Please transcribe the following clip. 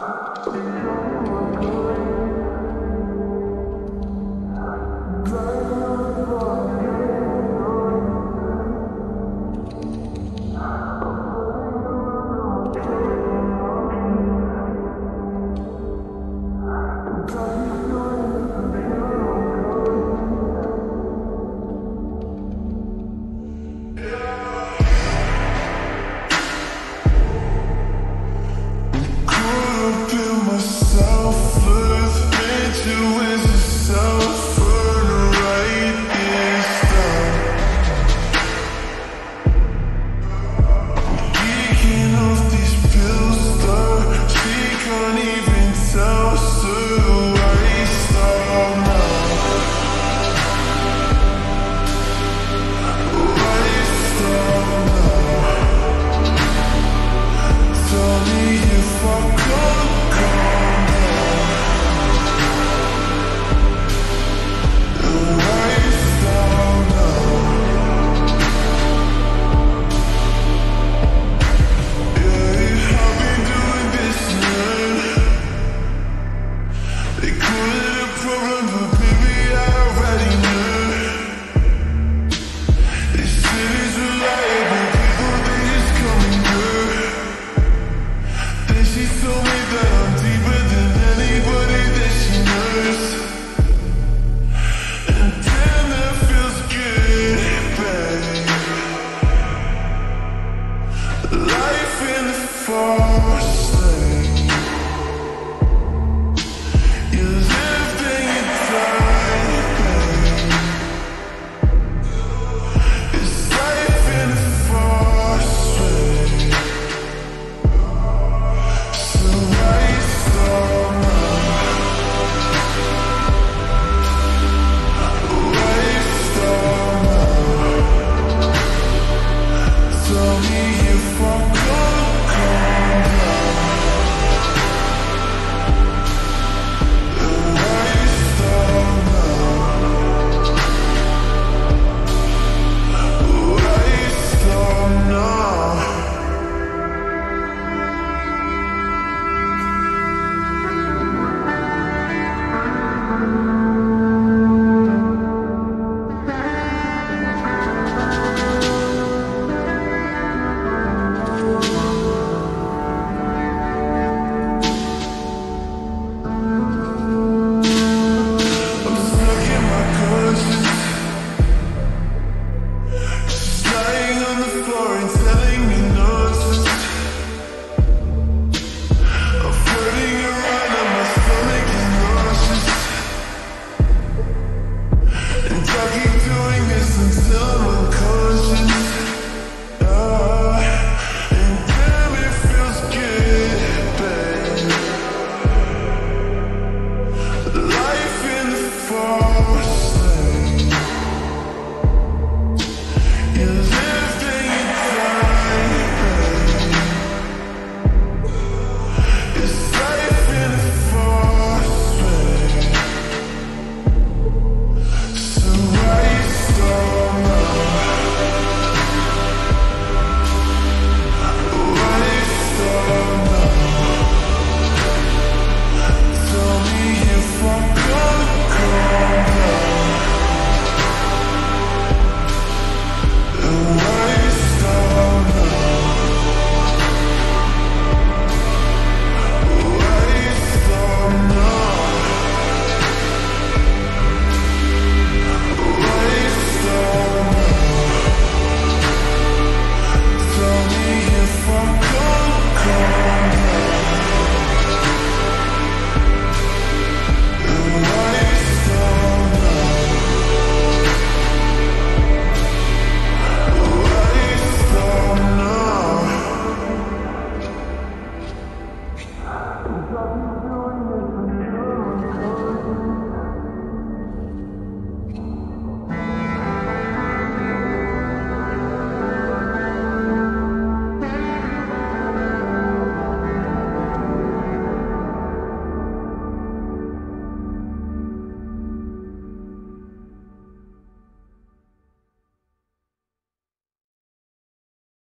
i've It could